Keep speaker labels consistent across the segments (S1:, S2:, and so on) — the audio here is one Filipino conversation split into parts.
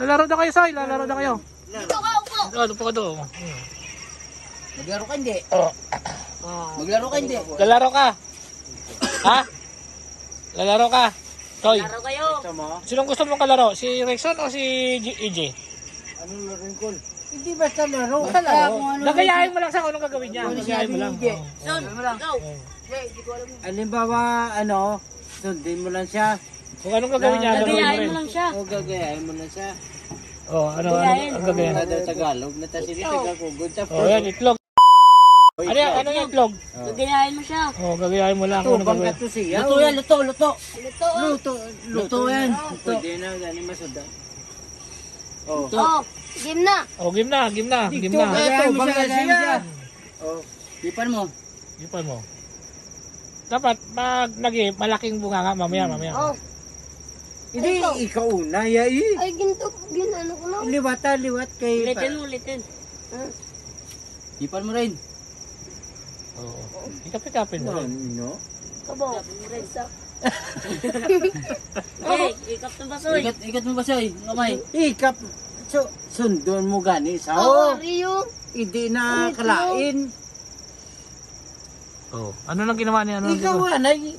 S1: Lalaro na kayo, Soy. Lalaro na kayo.
S2: Dito ka, upo.
S1: Oh, lupo ka doon.
S3: Maglaro ka hindi.
S1: Oh.
S3: Maglaro ka hindi.
S1: Lalaro ka. Ha? Lalaro ka. Soy,
S2: Laro kayo.
S1: Sinong gusto mong kalaro? Si Rexon o si EJ?
S3: Anong laruin ko? Hindi basta laro. Basta
S1: Oh,
S3: kung ano.
S1: Nagayahin mo lang sa anong gagawin niya.
S3: Ano
S1: Nagayahin mo lang.
S3: ni
S1: Oh.
S2: Son, ikaw.
S3: Halimbawa, ano, sundin mo lang siya.
S1: Kung anong gagawin niya, gagawin mo
S2: Gagayahin
S1: rin.
S2: mo lang siya.
S3: O gagayahin mo lang siya.
S1: Oh, ano, ano,
S2: Gagayahin.
S1: ang gagawin?
S3: Kada Tagalog na tas hindi Tagalog. Sa
S1: Oh, yan, itlog. Ano yan, ano yung itlog?
S2: Gagayahin mo siya.
S1: Oh, gagayahin mo lang anong
S3: Tubang
S1: gagawin.
S3: ka to siya.
S2: Luto yan, luto, luto. Luto.
S3: Luto. Luto yan. Pwede na, gani masuda. Oh.
S2: Oh, game na.
S1: Oh, game na, game na, game na.
S3: ka, tubang ka siya. Oh. Ipan mo.
S1: Ipan mo. Dapat, pag nag malaking bunganga, mamaya, mamaya.
S2: Oh,
S3: Hindi, ikaw una, yai.
S2: ay ginto, ginano ko na.
S3: Liwat ah, liwat kay...
S2: Ulitin mo, ulitin.
S3: Ipan mo rin.
S1: Oo. Ikapit-kapit mo.
S3: No?
S2: Kabo. Okay, ikap na basoy.
S3: Ikat, ikat mo ba siya eh? Kamay. Ikap. So, sundon mo gani sa
S2: Oh, Rio.
S3: Hindi na kalain.
S1: Oh. Ano nang ginawa niya? Ano
S3: Ikaw
S1: ginawa?
S3: anay.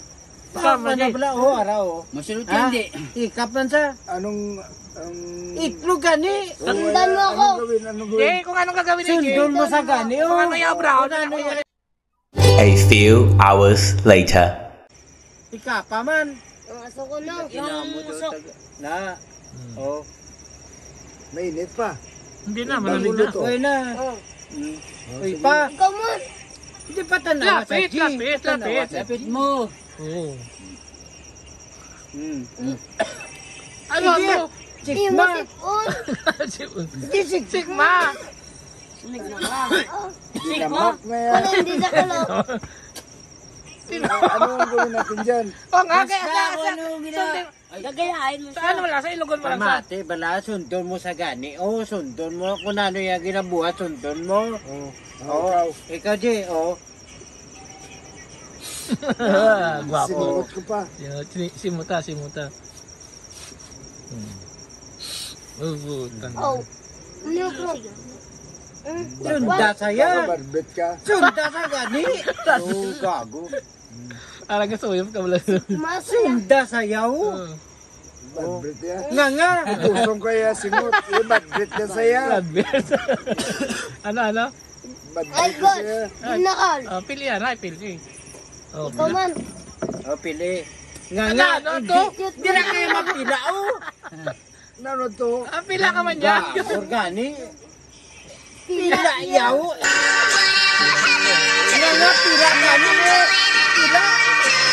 S3: Na
S1: Maggie.
S3: pala. Oh, ara oh.
S4: Masulot
S3: Ha?
S4: hindi.
S3: Ikap man sa.
S5: Anong, ang...
S3: Itlog gani.
S2: Sundan mo ako.
S5: Gawin?
S1: Eh, kung anong gagawin niya.
S3: Sundon mo sa gani. Oh.
S1: Kung ano yung brown,
S3: yung
S6: A few hours later.
S3: ikapa man.
S2: Aso ko na. Yung aso.
S3: Na. Oh.
S5: Mainit pa.
S1: Hindi na, malalig na.
S3: Okay na.
S2: Oh.
S3: Uy pa.
S2: ikaw mo.
S3: Hindi pa tanawa sa
S1: Lapit,
S3: G.
S1: lapit, lapit.
S3: sa-
S4: Lapit mo.
S1: Oo.
S3: Mm.
S1: Ano, ano?
S2: Mo
S3: Sigma.
S1: Sigma!
S2: Oh,
S5: Dinamak na yan.
S2: Wala hindi na ka lang.
S5: Ano ang gawin natin dyan?
S1: Oh, nga, kaya,
S3: ano.
S2: Gagayahin mo siya.
S1: ano wala? Sa ilugon mo lang sa...
S3: Pamate, bala, sundon mo sa gani. Oh, sundon mo. Kung ano yung ginabuhat, sundon mo.
S5: Oh,
S3: Oh, ikaw, J, oh.
S1: Ah, Gwapo.
S5: Sinuot ko pa.
S1: Si- Simuta, simuta. Hmm. Oh, butan.
S2: Oh. Ano ko?
S3: Sunda saya.
S5: Barbet ka.
S3: Sunda sa gani. Oh, gago.
S1: Parang gasuyom ka wala.
S3: Sunda sayaw.
S1: Oh.
S5: Barbet yan.
S3: Nga nga.
S5: Pusong kaya singot. Eh, barbet ka saya.
S1: Bloodbeard. ano, ano?
S5: Barbet
S2: Ay, God.
S5: saya.
S2: Ginakal.
S1: Oh, pili yan, ay, pili. Oh,
S2: Ikaw
S1: pili.
S2: man.
S3: Oh, pili. Nga
S1: Ano,
S3: nga.
S1: ano to?
S3: Hindi na kayo mapila, oh.
S5: Ano to?
S1: Ah, pila ka man yan.
S3: Ga, organi. Pila yaw. Nga nga, pila gani. eh. Pila.
S1: Tama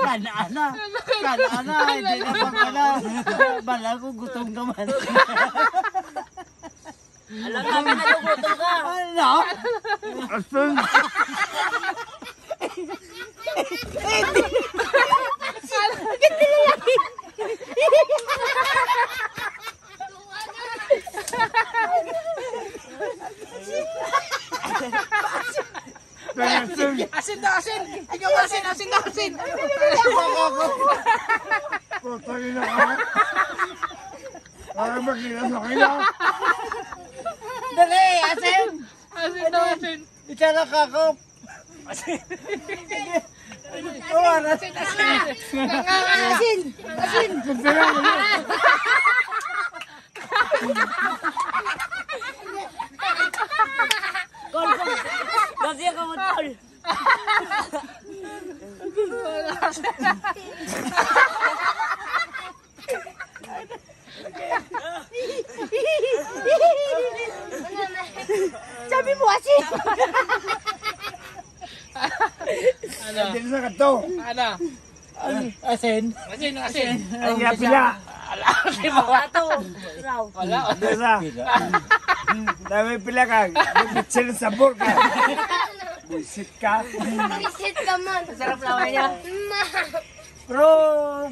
S3: Kana ana. Kana ana. Hindi na pa pala. Bala ko gutom naman.
S2: Alam namin na nagutom ka.
S3: Ano?
S1: Asin na, asin. Ikaw asin, asin na, asin.
S5: Putangin na ka. Para makita sa kanya.
S3: Dali, asin.
S1: Asin na, asin.
S3: Isa na kakop. Oh, aras.
S1: Asin, asin.
S2: Asin. Kol, kol. Kasi ka mo. Sabi mo, asin.
S1: Ano?
S5: Hindi sa kato.
S1: Ano?
S3: Asin.
S1: Asin, asin.
S5: Ay nga pila.
S1: Ala, di ba?
S2: Ato. Raw.
S1: Wala.
S5: Hindi sa. Dami pila ka. Bitsin sa sabor ka. Buisit ka.
S4: Visit ka man.
S2: Sarap lawan niya.
S3: Pero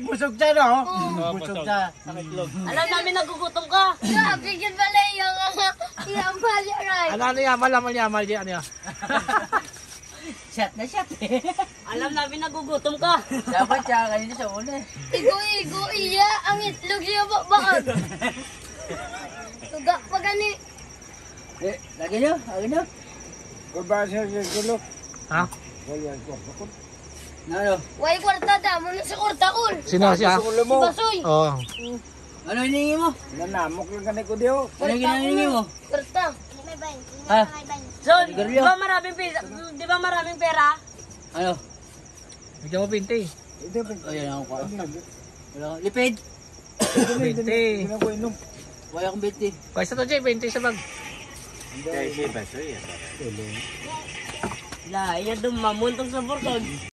S3: busog siya no?
S1: Oo,
S3: busog siya.
S2: Alam namin nagugutom ka.
S4: Grabe yun pala yung yung mali right.
S1: Ano, ano yamal, yamal, yamal, ano yan?
S3: Shot na shot eh.
S2: Alam namin nagugutom ka.
S3: Dapat siya kanina sa una eh.
S4: Igo-igo iya ang itlog niya bakbaan. Tuga pa gani.
S3: Eh, lagyan nyo, lagyan nyo.
S5: Kurbasa sa gulo.
S1: Ha?
S5: Wala ko.
S3: Ano?
S4: Way kwarta da mo na sa kwarta ul.
S1: Sino siya?
S4: Si. Basoy.
S1: Oo.
S3: Ano hinihingi mo?
S5: Nanamok lang kanay ko diyo.
S3: Ano yung hinihingi mo?
S4: Kwarta.
S3: Ha?
S2: So, di ba maraming pera? Di ba maraming pera?
S3: Ano?
S1: Bigyan mo 20.
S3: Oh, yan ako pa. Wala ko. Lipid.
S1: 20.
S5: Hindi ko inom.
S3: Wala akong biti.
S1: Pwesta to, Jay, 20 sa bag.
S2: La, iya dum mamuntong sa burkod.